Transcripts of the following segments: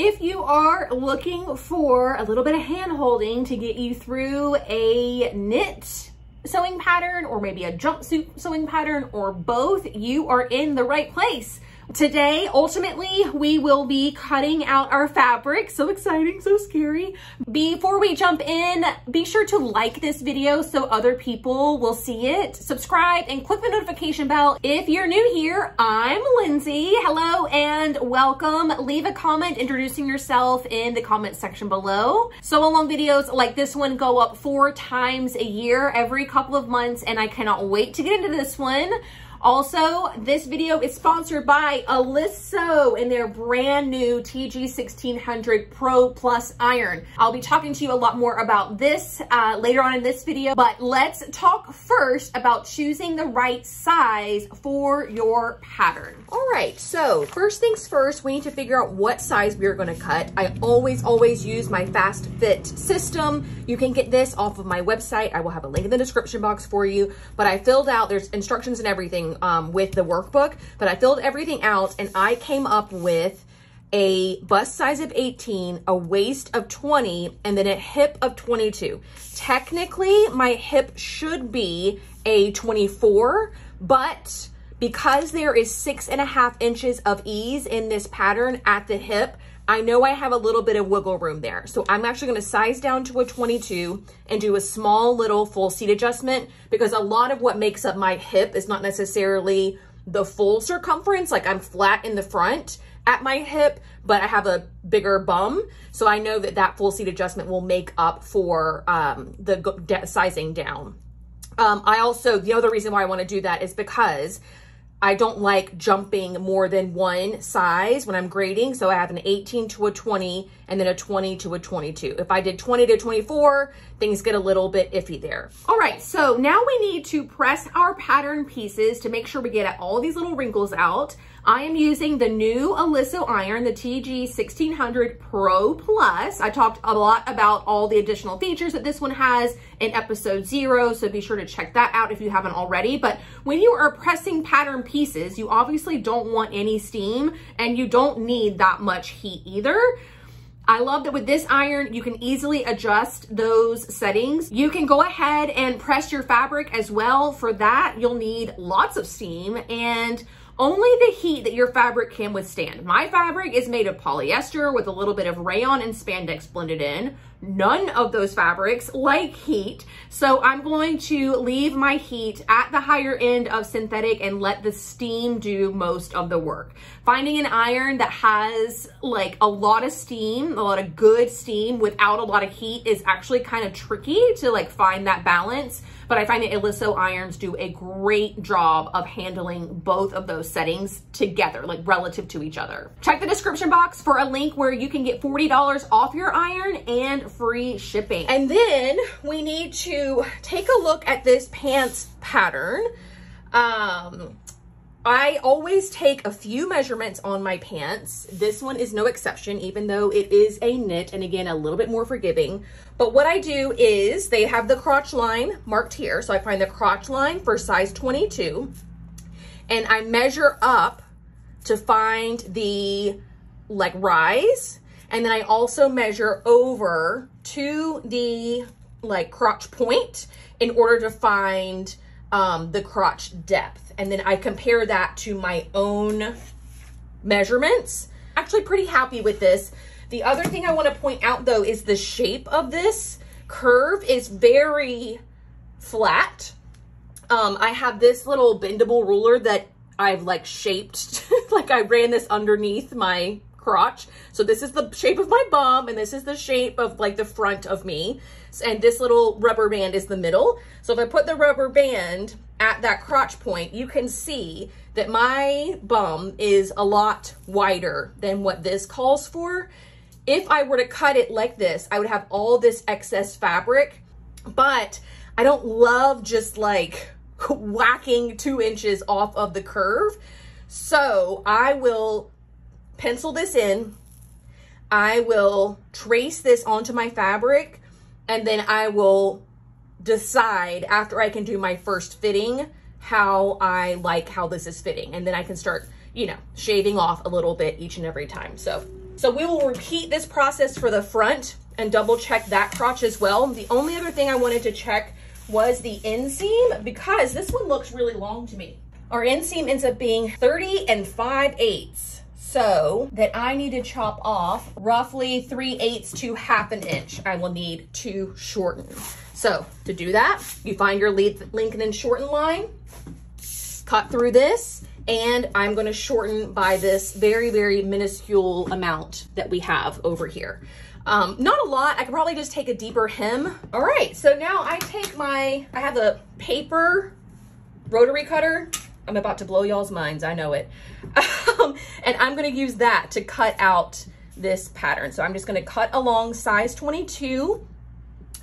If you are looking for a little bit of hand holding to get you through a knit sewing pattern or maybe a jumpsuit sewing pattern or both, you are in the right place. Today, ultimately, we will be cutting out our fabric. So exciting, so scary. Before we jump in, be sure to like this video so other people will see it. Subscribe and click the notification bell. If you're new here, I'm Lindsay. Hello and welcome. Leave a comment introducing yourself in the comment section below. Sew along videos like this one go up four times a year, every couple of months, and I cannot wait to get into this one. Also, this video is sponsored by Oliso and their brand new TG1600 Pro Plus iron. I'll be talking to you a lot more about this uh, later on in this video, but let's talk first about choosing the right size for your pattern. All right, so first things first, we need to figure out what size we are gonna cut. I always, always use my Fast Fit system. You can get this off of my website. I will have a link in the description box for you, but I filled out, there's instructions and everything um, with the workbook, but I filled everything out and I came up with a bust size of 18, a waist of 20, and then a hip of 22. Technically, my hip should be a 24, but because there is six and a half inches of ease in this pattern at the hip, I know I have a little bit of wiggle room there. So I'm actually gonna size down to a 22 and do a small little full seat adjustment because a lot of what makes up my hip is not necessarily the full circumference. Like I'm flat in the front at my hip, but I have a bigger bum. So I know that that full seat adjustment will make up for um, the sizing down. Um, I also, the other reason why I wanna do that is because I don't like jumping more than one size when I'm grading. So I have an 18 to a 20 and then a 20 to a 22. If I did 20 to 24, things get a little bit iffy there. All right, so now we need to press our pattern pieces to make sure we get all these little wrinkles out. I am using the new Oliso iron, the TG 1600 Pro Plus. I talked a lot about all the additional features that this one has in episode zero, so be sure to check that out if you haven't already. But when you are pressing pattern pieces, you obviously don't want any steam and you don't need that much heat either. I love that with this iron, you can easily adjust those settings. You can go ahead and press your fabric as well. For that, you'll need lots of steam and only the heat that your fabric can withstand. My fabric is made of polyester with a little bit of rayon and spandex blended in. None of those fabrics like heat. So I'm going to leave my heat at the higher end of synthetic and let the steam do most of the work. Finding an iron that has like a lot of steam, a lot of good steam without a lot of heat is actually kind of tricky to like find that balance but I find that Oliso irons do a great job of handling both of those settings together, like relative to each other. Check the description box for a link where you can get $40 off your iron and free shipping. And then we need to take a look at this pants pattern. Um, I always take a few measurements on my pants. This one is no exception, even though it is a knit and again, a little bit more forgiving. But what I do is they have the crotch line marked here. So I find the crotch line for size 22 and I measure up to find the like rise. And then I also measure over to the like crotch point in order to find um, the crotch depth and then I compare that to my own measurements. Actually pretty happy with this. The other thing I wanna point out though is the shape of this curve is very flat. Um, I have this little bendable ruler that I've like shaped, like I ran this underneath my crotch. So this is the shape of my bum and this is the shape of like the front of me. And this little rubber band is the middle. So if I put the rubber band at that crotch point, you can see that my bum is a lot wider than what this calls for. If I were to cut it like this, I would have all this excess fabric, but I don't love just like whacking two inches off of the curve. So I will pencil this in. I will trace this onto my fabric and then I will decide after I can do my first fitting how I like how this is fitting. And then I can start, you know, shaving off a little bit each and every time. So So we will repeat this process for the front and double check that crotch as well. The only other thing I wanted to check was the inseam because this one looks really long to me. Our inseam ends up being 30 and 5 eighths. So that I need to chop off roughly 3 eighths to half an inch. I will need to shorten. So to do that, you find your lengthen and shorten line, cut through this, and I'm gonna shorten by this very, very minuscule amount that we have over here. Um, not a lot, I could probably just take a deeper hem. All right, so now I take my, I have a paper rotary cutter. I'm about to blow y'all's minds, I know it. Um, and I'm gonna use that to cut out this pattern. So I'm just gonna cut along size 22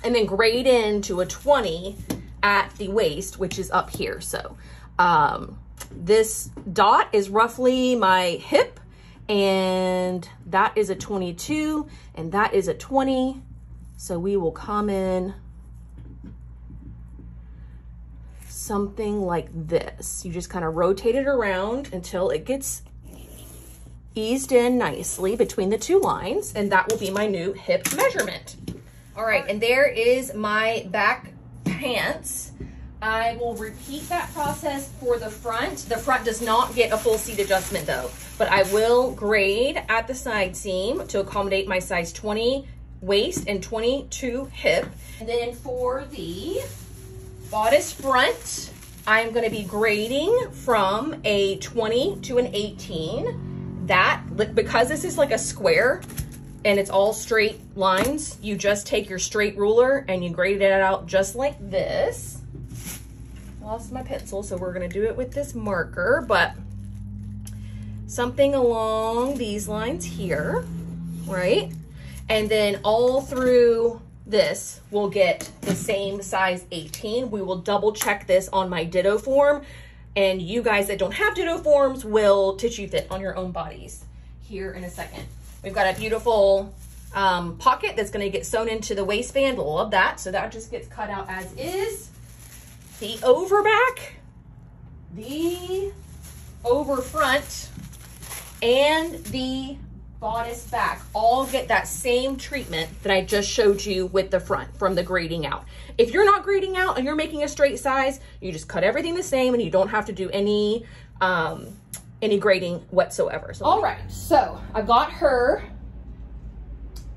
and then grade into a 20 at the waist, which is up here. So um, this dot is roughly my hip and that is a 22 and that is a 20. So we will come in something like this. You just kind of rotate it around until it gets eased in nicely between the two lines and that will be my new hip measurement. All right, and there is my back pants. I will repeat that process for the front. The front does not get a full seat adjustment though, but I will grade at the side seam to accommodate my size 20 waist and 22 hip. And then for the bodice front, I'm gonna be grading from a 20 to an 18. That, because this is like a square and it's all straight lines, you just take your straight ruler and you grade it out just like this lost my pencil, so we're gonna do it with this marker, but something along these lines here, right? And then all through this, we'll get the same size 18. We will double check this on my ditto form, and you guys that don't have ditto forms will tissue fit on your own bodies here in a second. We've got a beautiful um, pocket that's gonna get sewn into the waistband. Love that. So that just gets cut out as is the overback, the over front, and the bodice back all get that same treatment that I just showed you with the front from the grading out. If you're not grading out and you're making a straight size, you just cut everything the same and you don't have to do any um, any grading whatsoever. So, all right, so I got her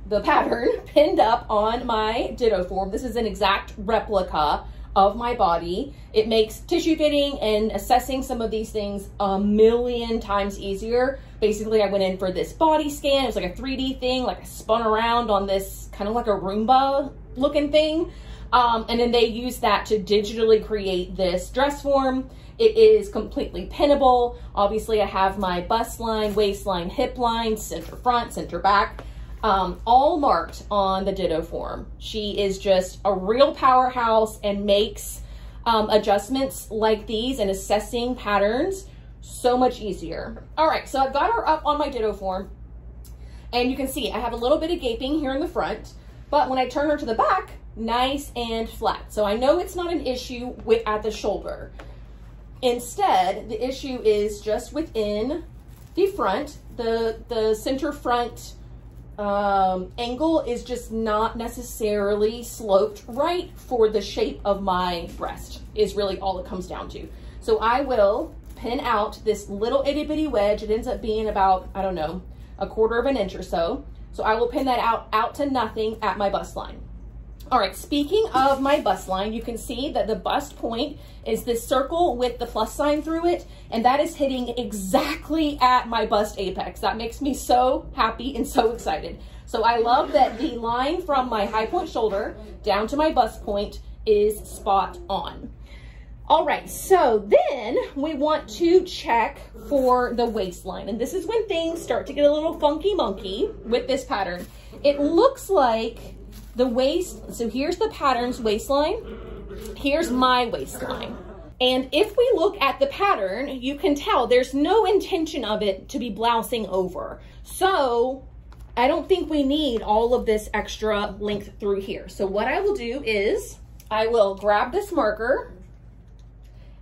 the pattern pinned up on my ditto form. This is an exact replica of my body. It makes tissue fitting and assessing some of these things a million times easier. Basically, I went in for this body scan. It was like a 3D thing, like I spun around on this kind of like a Roomba looking thing. Um, and then they use that to digitally create this dress form. It is completely pinnable. Obviously, I have my bust line, waistline, hip line, center front, center back um, all marked on the Ditto form. She is just a real powerhouse and makes um, adjustments like these and assessing patterns so much easier. All right, so I've got her up on my Ditto form and you can see I have a little bit of gaping here in the front, but when I turn her to the back, nice and flat. So I know it's not an issue with at the shoulder. Instead, the issue is just within the front, the, the center front um, angle is just not necessarily sloped right for the shape of my breast is really all it comes down to. So I will pin out this little itty bitty wedge. It ends up being about, I don't know, a quarter of an inch or so. So I will pin that out, out to nothing at my bust line. All right, speaking of my bust line, you can see that the bust point is this circle with the plus sign through it, and that is hitting exactly at my bust apex. That makes me so happy and so excited. So I love that the line from my high point shoulder down to my bust point is spot on. All right, so then we want to check for the waistline. And this is when things start to get a little funky monkey with this pattern. It looks like the waist, so here's the pattern's waistline. Here's my waistline. And if we look at the pattern, you can tell there's no intention of it to be blousing over. So I don't think we need all of this extra length through here. So what I will do is I will grab this marker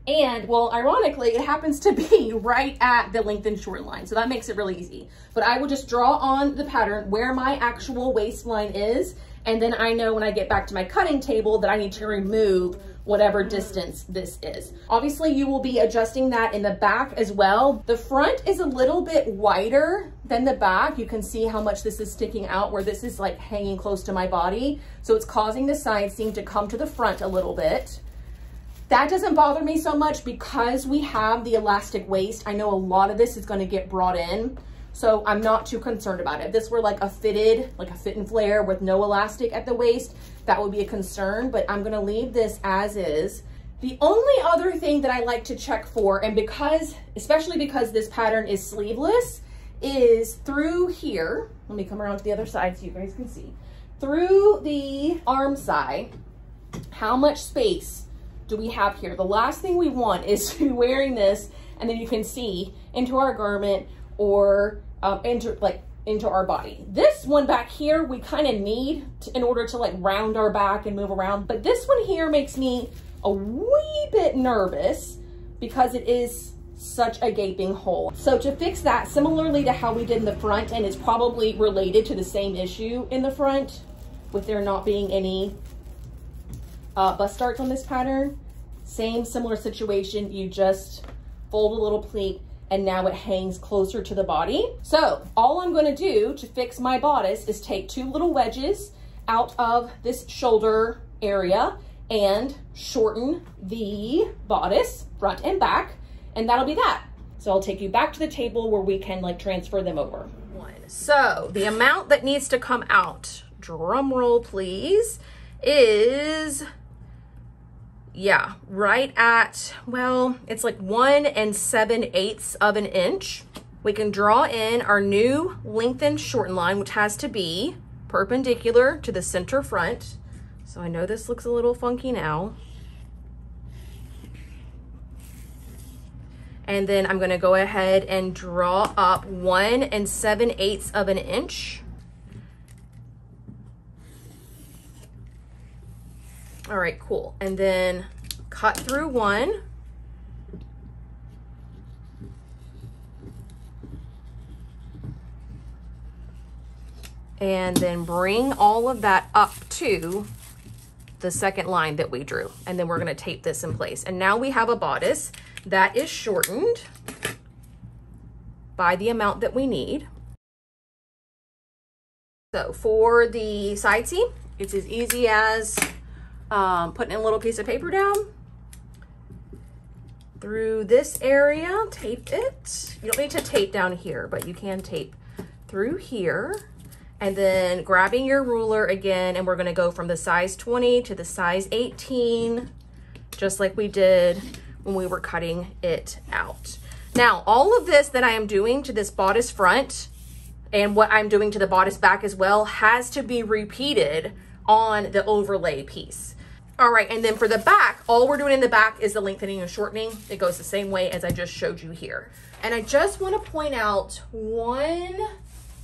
And well, ironically, it happens to be right at the lengthen and shorten line. So that makes it really easy. But I will just draw on the pattern where my actual waistline is. And then I know when I get back to my cutting table that I need to remove whatever distance this is. Obviously you will be adjusting that in the back as well. The front is a little bit wider than the back. You can see how much this is sticking out where this is like hanging close to my body. So it's causing the side seam to come to the front a little bit. That doesn't bother me so much because we have the elastic waist. I know a lot of this is gonna get brought in. So I'm not too concerned about it. If this were like a fitted, like a fit and flare with no elastic at the waist, that would be a concern, but I'm gonna leave this as is. The only other thing that I like to check for, and because, especially because this pattern is sleeveless, is through here, let me come around to the other side so you guys can see, through the armscye, how much space do we have here? The last thing we want is to be wearing this and then you can see into our garment or um, into like into our body. This one back here, we kind of need to, in order to like round our back and move around. But this one here makes me a wee bit nervous because it is such a gaping hole. So to fix that, similarly to how we did in the front, and it's probably related to the same issue in the front with there not being any uh, bust darts on this pattern, same similar situation, you just fold a little pleat and now it hangs closer to the body. So all I'm gonna do to fix my bodice is take two little wedges out of this shoulder area and shorten the bodice front and back, and that'll be that. So I'll take you back to the table where we can like transfer them over. One. So the amount that needs to come out, drum roll please, is yeah, right at, well, it's like one and seven eighths of an inch. We can draw in our new lengthened shortened line, which has to be perpendicular to the center front. So I know this looks a little funky now. And then I'm gonna go ahead and draw up one and seven eighths of an inch. All right, cool. And then cut through one. And then bring all of that up to the second line that we drew. And then we're gonna tape this in place. And now we have a bodice that is shortened by the amount that we need. So for the side seam, it's as easy as um, putting a little piece of paper down through this area, tape it. You don't need to tape down here, but you can tape through here. And then grabbing your ruler again, and we're gonna go from the size 20 to the size 18, just like we did when we were cutting it out. Now, all of this that I am doing to this bodice front and what I'm doing to the bodice back as well has to be repeated on the overlay piece. All right, and then for the back, all we're doing in the back is the lengthening and shortening. It goes the same way as I just showed you here. And I just wanna point out one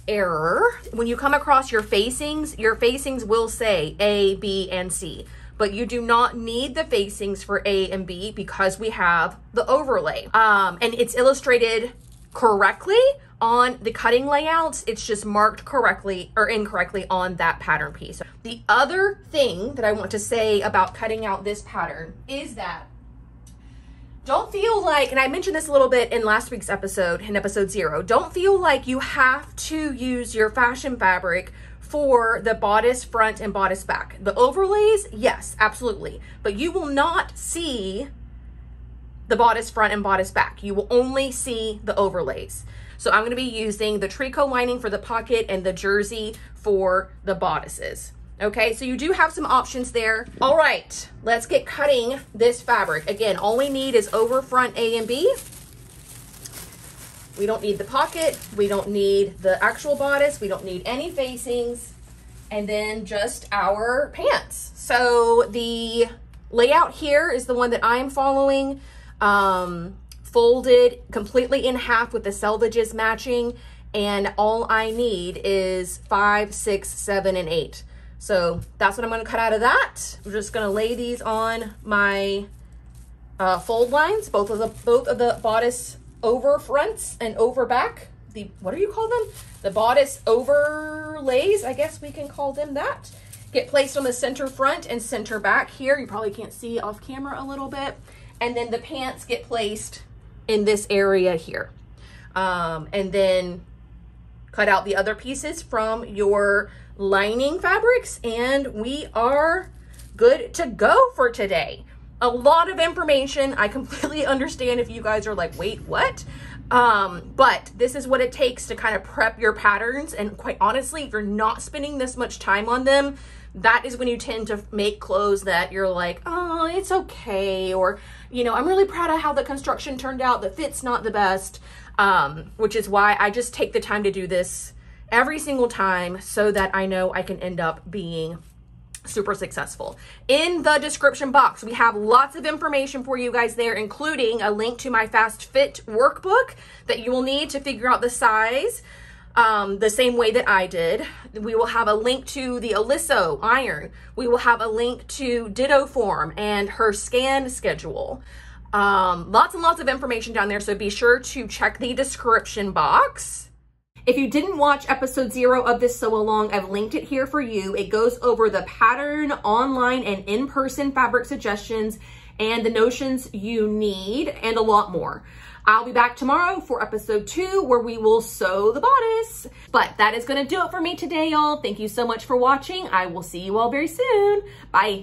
error. When you come across your facings, your facings will say A, B, and C, but you do not need the facings for A and B because we have the overlay. Um, and it's illustrated correctly on the cutting layouts, it's just marked correctly or incorrectly on that pattern piece. The other thing that I want to say about cutting out this pattern is that don't feel like, and I mentioned this a little bit in last week's episode, in episode zero, don't feel like you have to use your fashion fabric for the bodice front and bodice back. The overlays, yes, absolutely. But you will not see the bodice front and bodice back. You will only see the overlays. So I'm gonna be using the tricot lining for the pocket and the jersey for the bodices. Okay, so you do have some options there. All right, let's get cutting this fabric. Again, all we need is over front A and B. We don't need the pocket. We don't need the actual bodice. We don't need any facings. And then just our pants. So the layout here is the one that I'm following. Um, folded completely in half with the selvages matching. And all I need is five, six, seven, and eight. So that's what I'm gonna cut out of that. I'm just gonna lay these on my uh, fold lines, both of the both of the bodice over fronts and over back. The what do you call them? The bodice overlays, I guess we can call them that. Get placed on the center front and center back here. You probably can't see off camera a little bit. And then the pants get placed in this area here. Um, and then cut out the other pieces from your lining fabrics and we are good to go for today. A lot of information. I completely understand if you guys are like, wait, what? Um, but this is what it takes to kind of prep your patterns. And quite honestly, if you're not spending this much time on them, that is when you tend to make clothes that you're like, oh, it's okay. Or, you know, I'm really proud of how the construction turned out. The fit's not the best. Um, which is why I just take the time to do this every single time so that I know I can end up being super successful. In the description box, we have lots of information for you guys there, including a link to my Fast Fit workbook that you will need to figure out the size um, the same way that I did. We will have a link to the Oliso iron. We will have a link to Ditto Form and her scan schedule. Um, lots and lots of information down there, so be sure to check the description box. If you didn't watch episode zero of this sew along, I've linked it here for you. It goes over the pattern, online, and in-person fabric suggestions and the notions you need and a lot more. I'll be back tomorrow for episode two where we will sew the bodice. But that is gonna do it for me today, y'all. Thank you so much for watching. I will see you all very soon. Bye.